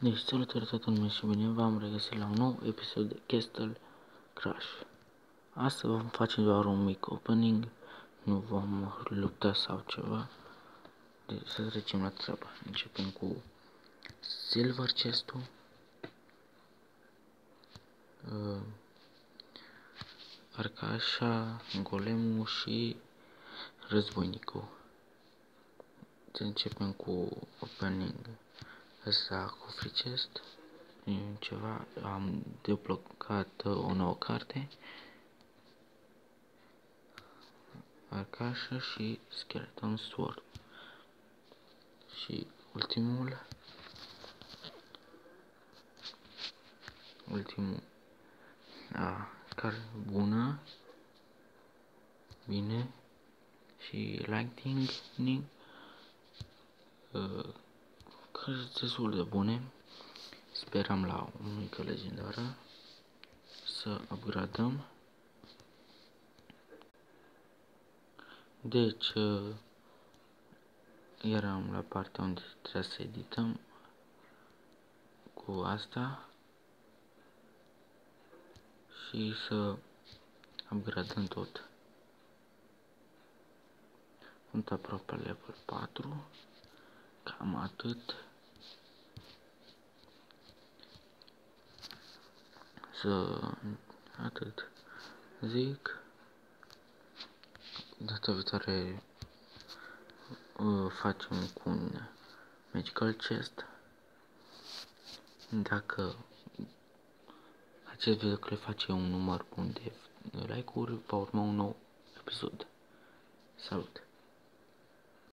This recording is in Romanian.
Deci, salutare toată lumea și bine v-am regăsit la un nou episod de Castle Crash. Astăzi vom face doar un mic opening, nu vom lupta sau ceva. Deci să trecem la treabă. Începem cu Silver Chest-ul. Uh, Arcașa, Golemul și Războinicul. Să începem cu opening ăsta cu free chest ceva, am deblocat o nouă carte Arcașă și Skeleton Sword. Și ultimul ultimul a, care bună bine și lightning uh, sunt destul de bune. Sperăm la o mică legendară să upgradăm. Deci, uh, eram la partea unde trebuie să edităm cu asta și să upgradăm tot. Sunt aproape level 4, cam atât. să atât. Zic data viitoare uh, facem cu un magical chest. Dacă acest video le face un număr bun de like-uri va urma un nou episod. Salut